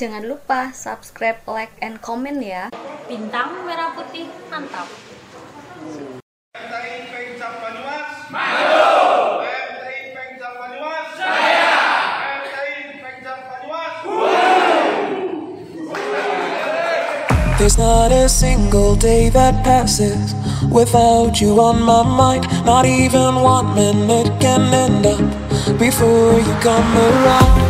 Jangan lupa subscribe, like, and comment ya. Bintang merah putih mantap. There's not a single day that passes without you on my mind. Not even one minute can end up before you come around.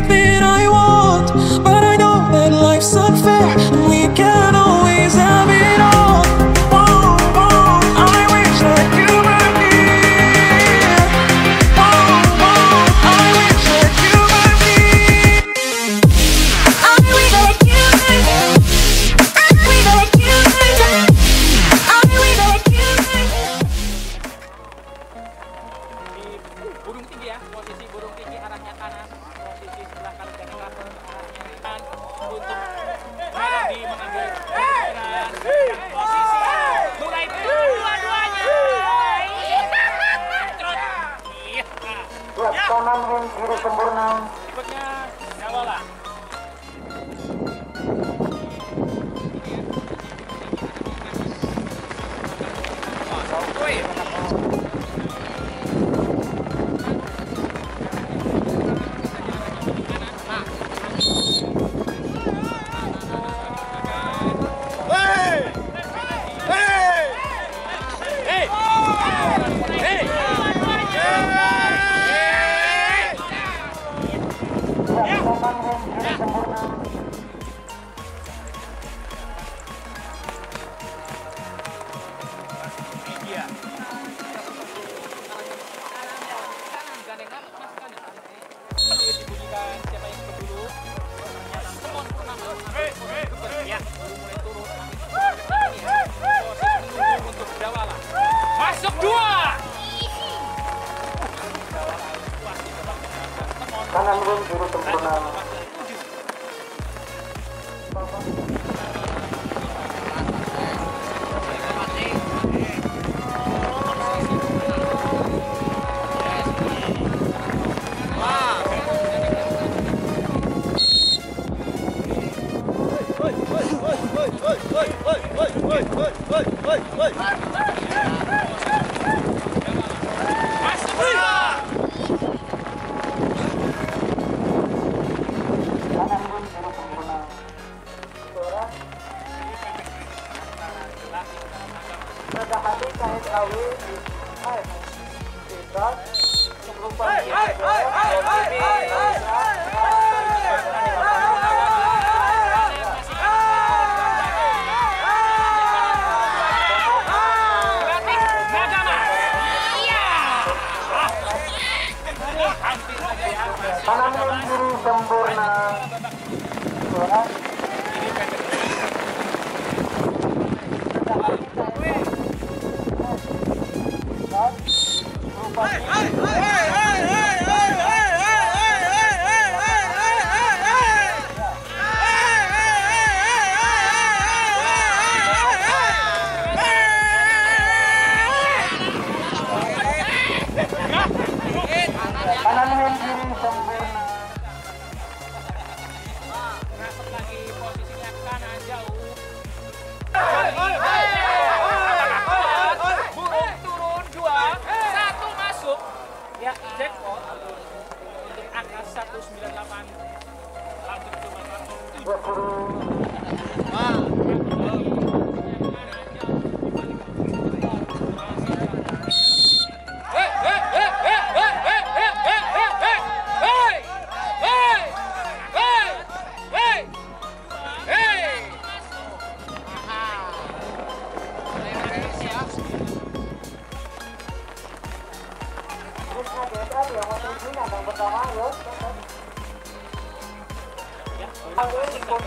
tinggi ya posisi burung kiki arahnya kanan posisi sebelah kanan dan kanan arahnya kanan untuk Melody mengambil pelajaran posisi mulai dua-duanya Iya. Ya. Kiri sempurna. Berikutnya jawablah. Said Awi bebas sebelum dia Tangan kiri sempurna.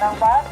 Guanabara,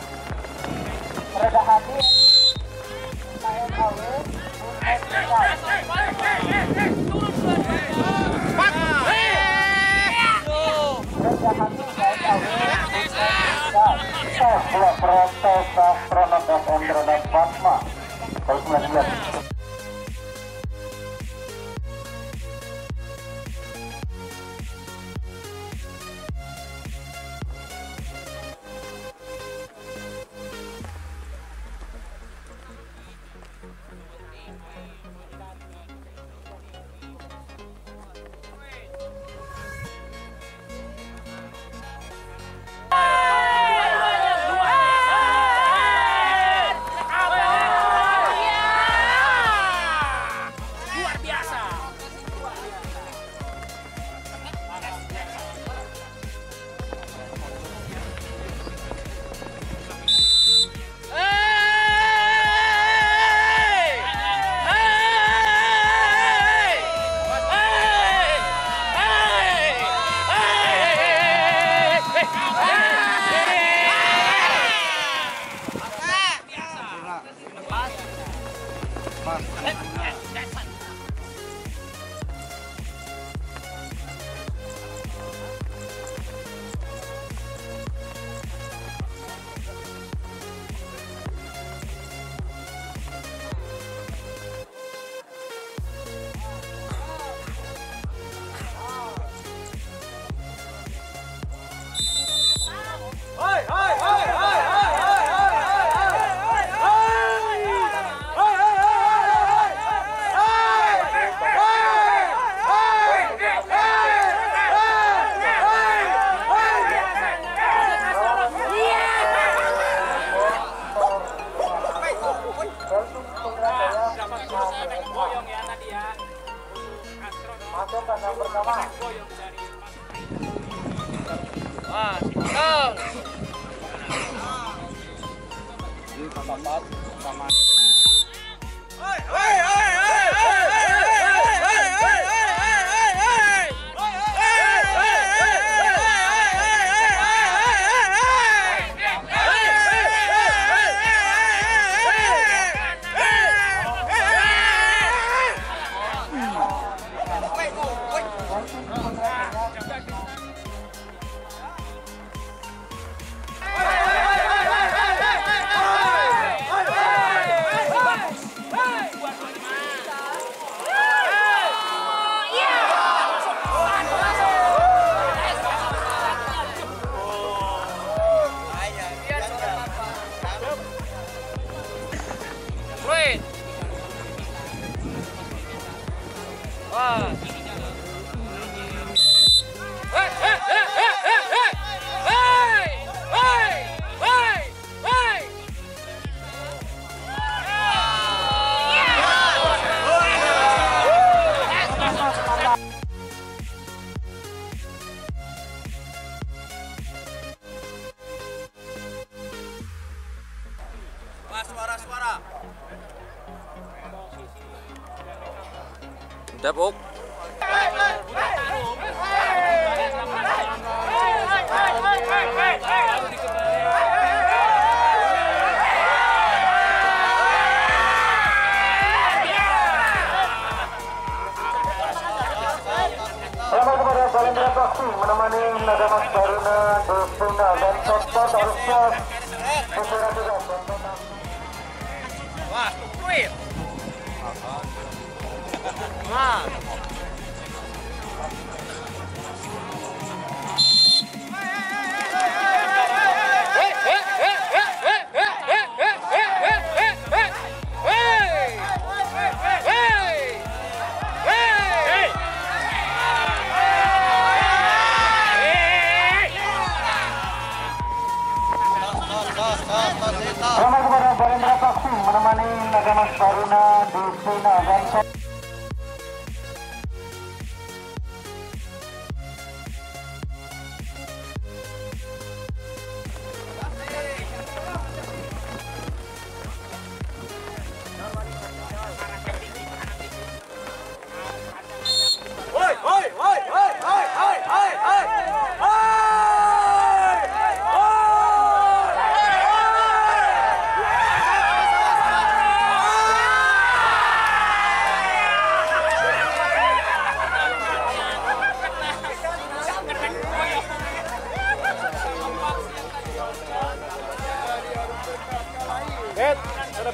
बात सामान 行啊。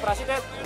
プラシです